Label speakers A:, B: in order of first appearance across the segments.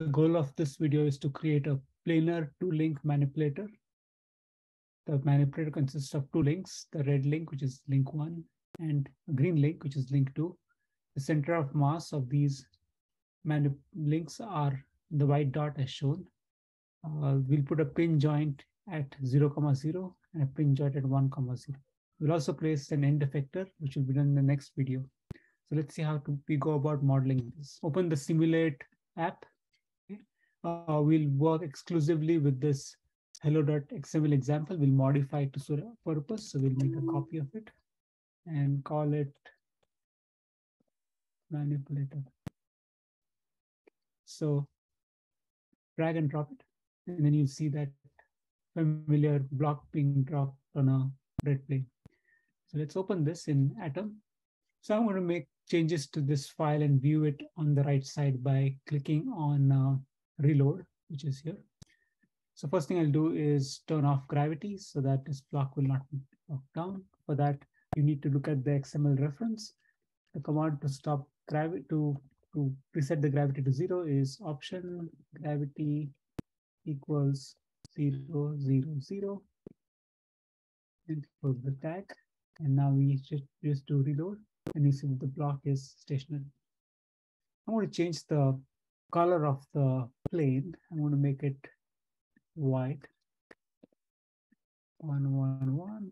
A: the goal of this video is to create a planar two link manipulator. The manipulator consists of two links, the red link, which is link one, and green link, which is link two. The center of mass of these links are the white dot as shown. Uh, we'll put a pin joint at 0, comma 0 and a pin joint at 1, comma 0. We'll also place an end effector, which will be done in the next video. So let's see how to, we go about modeling this. Open the simulate app. Uh, we'll work exclusively with this hello.xml example. We'll modify it to sort of purpose. So we'll make a copy of it and call it manipulator. So drag and drop it. And then you see that familiar block being dropped on a red plane. So let's open this in Atom. So I'm going to make changes to this file and view it on the right side by clicking on uh, reload, which is here. So first thing I'll do is turn off gravity so that this block will not be locked down. For that, you need to look at the XML reference. The command to stop gravity to to reset the gravity to zero is option gravity equals zero zero zero and close the tag. And now we just just do reload and you see that the block is stationary. I want to change the color of the plane. I'm going to make it white. One, one, one.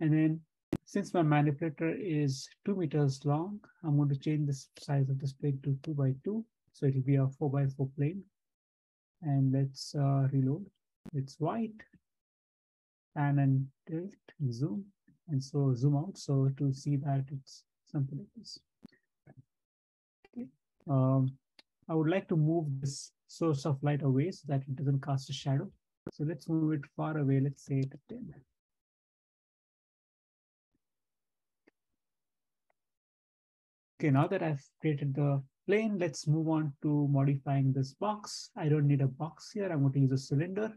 A: And then since my manipulator is two meters long, I'm going to change the size of this plane to two by two. So it will be a four by four plane. And let's uh, reload. It's white. And tilt, and zoom. And so zoom out. So to see that it's something like this. Okay. Um, I would like to move this source of light away so that it doesn't cast a shadow. So let's move it far away. Let's say to 10. Okay, now that I've created the plane, let's move on to modifying this box. I don't need a box here. I'm going to use a cylinder.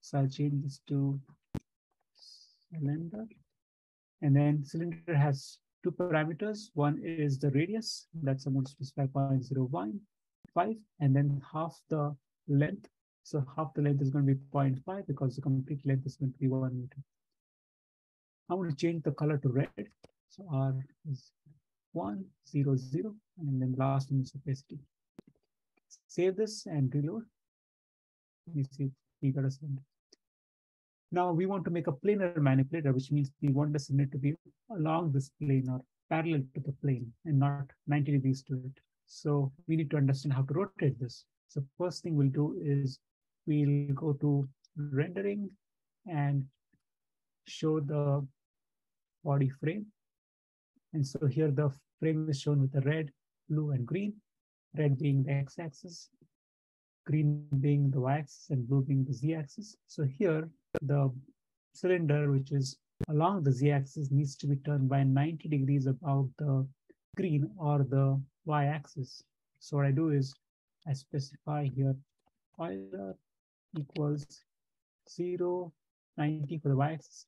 A: So I'll change this to cylinder. And then cylinder has two parameters. One is the radius, that's a to specify 0.015, and then half the length. So half the length is going to be 0.5 because the complete length is going to be one meter. I'm going to change the color to red. So R is one, zero, zero, and then the last one is opacity. Save this and reload. You see, we got a cylinder. Now we want to make a planar manipulator, which means we want the cylinder to be along this plane or parallel to the plane and not 90 degrees to it. So we need to understand how to rotate this. So first thing we'll do is we'll go to rendering and show the body frame. And so here the frame is shown with the red, blue, and green, red being the x-axis, green being the y-axis, and blue being the z-axis. So here the cylinder, which is along the z-axis, needs to be turned by 90 degrees above the green or the y-axis. So what I do is I specify here Euler equals 0, 90 for the y-axis,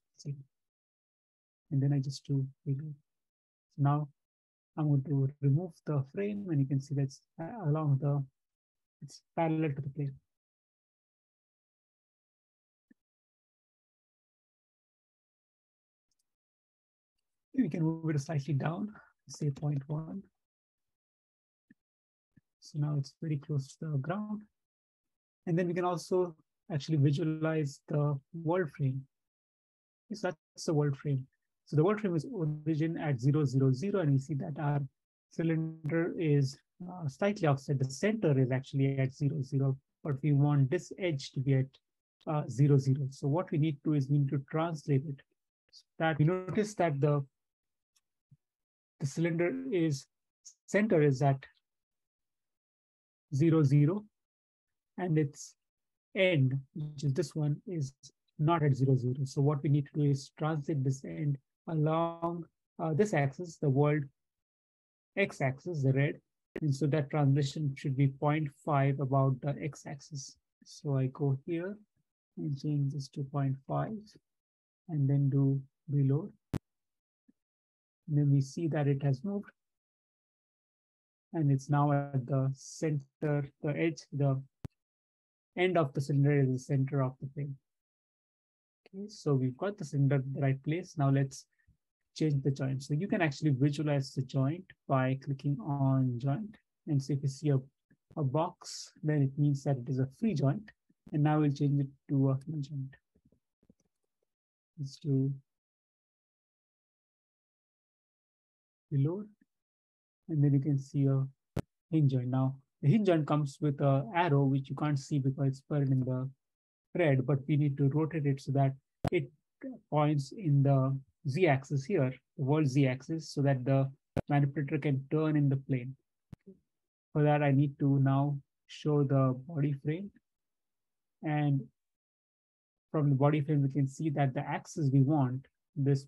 A: and then I just do So now I'm going to remove the frame, and you can see that's uh, along the, it's parallel to the plane. We can move it slightly down, say 0.1. So now it's very close to the ground. And then we can also actually visualize the world frame. So that's the world frame. So the world frame is origin at 0, 0, 0, and we see that our cylinder is uh, slightly offset. The center is actually at 0, 0, but we want this edge to be at uh, 0, 0. So what we need to is we need to translate it. So that we notice that the the cylinder is center is at zero, zero, and its end, which is this one, is not at zero, zero. So what we need to do is translate this end along uh, this axis, the world x-axis, the red. And so that translation should be 0.5 about the x-axis. So I go here and change this to 0.5 and then do reload. And then we see that it has moved. And it's now at the center, the edge, the end of the cylinder is the center of the plane. Okay, so we've got the cylinder in the right place. Now let's change the joint. So you can actually visualize the joint by clicking on joint. And so if you see a, a box, then it means that it is a free joint. And now we'll change it to a hinge joint. Let's do reload. And then you can see a hinge joint. Now the hinge joint comes with a arrow, which you can't see because it's buried in the thread, but we need to rotate it so that it points in the z-axis here, the world z-axis, so that the manipulator can turn in the plane. For that, I need to now show the body frame. And from the body frame, we can see that the axis we want this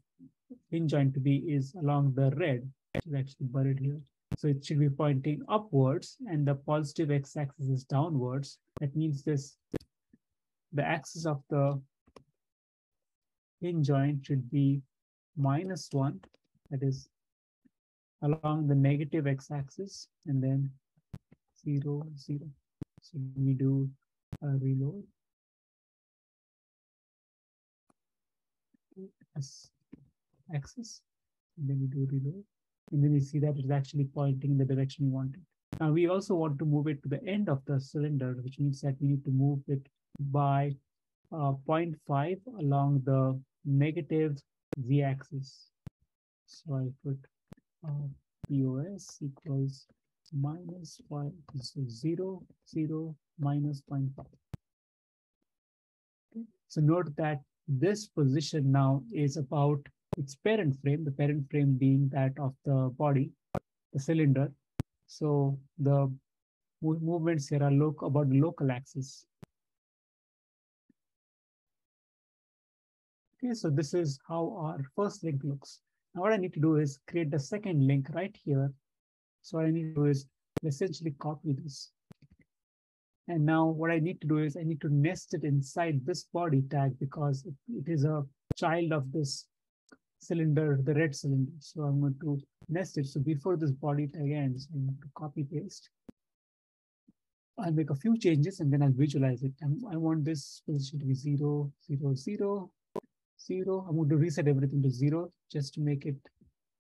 A: hinge joint to be is along the red, which is actually buried here. So it should be pointing upwards and the positive x-axis is downwards. That means this, the axis of the hinge joint should be minus one, that is along the negative x-axis and then zero, zero. So we do a reload. As axis, and then we do reload. And then we see that it's actually pointing in the direction we want it. Now we also want to move it to the end of the cylinder, which means that we need to move it by uh, 0.5 along the negative z-axis. So I put uh, POS equals minus 5, so 0, 0, minus 0.5. Okay. So note that this position now is about its parent frame, the parent frame being that of the body, the cylinder. So the movements here are local about the local axis. Okay, so this is how our first link looks. Now what I need to do is create the second link right here. So what I need to do is essentially copy this. And now what I need to do is I need to nest it inside this body tag because it, it is a child of this cylinder, the red cylinder. So I'm going to nest it. So before this body tag ends, I'm going to copy paste. I'll make a few changes and then I'll visualize it. And I want this position to be zero, zero, zero, zero. I'm going to reset everything to zero just to make it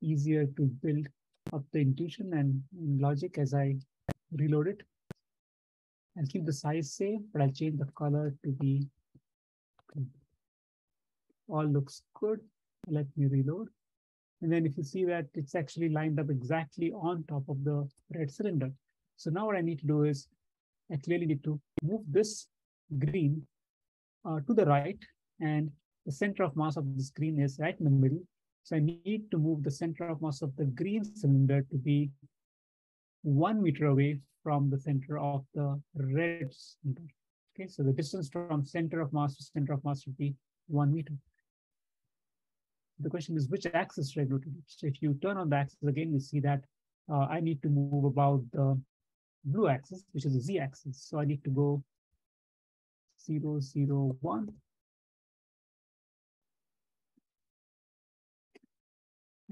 A: easier to build up the intuition and, and logic as I reload it. I'll keep the size same, but I'll change the color to be all looks good. Let me reload. And then if you see that it's actually lined up exactly on top of the red cylinder. So now what I need to do is I clearly need to move this green uh, to the right and the center of mass of the green is right in the middle. So I need to move the center of mass of the green cylinder to be one meter away from the center of the red cylinder. Okay, so the distance from center of mass to center of mass would be one meter. The question is which axis regulated? So if you turn on the axis again, you see that uh, I need to move about the blue axis, which is the z-axis. So I need to go zero, zero, one,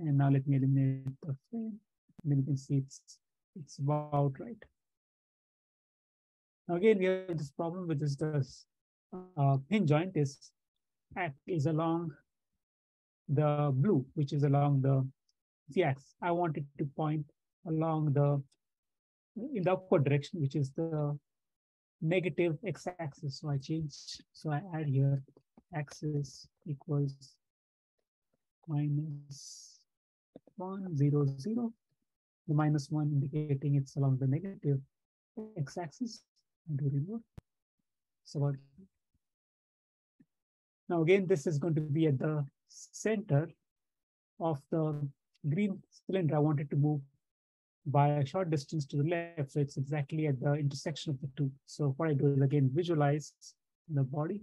A: And now let me eliminate the frame. And then you can see it's, it's about right. Now again, we have this problem with this, this uh, hinge joint is, act is along the blue, which is along the z-axis. I want it to point along the, in the upward direction, which is the negative x-axis. So I change, so I add here axis equals minus 1, 0, 0. The minus 1 indicating it's along the negative x-axis. Do reload. So now again, this is going to be at the center of the green cylinder. I wanted to move by a short distance to the left. So it's exactly at the intersection of the two. So what I do is again, visualize the body.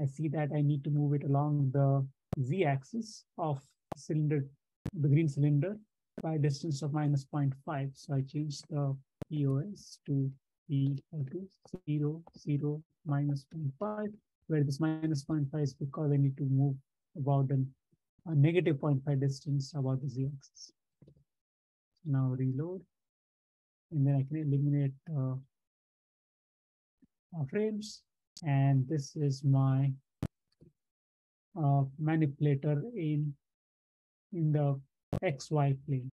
A: I see that I need to move it along the z-axis of cylinder the green cylinder by a distance of minus 0.5. So I change the POS to be equal to 0, 0, minus 0.5, where this minus 0.5 is because I need to move about a negative 0.5 distance about the z-axis. Now reload. and then I can eliminate uh, frames. And this is my uh, manipulator in, in the XY plane.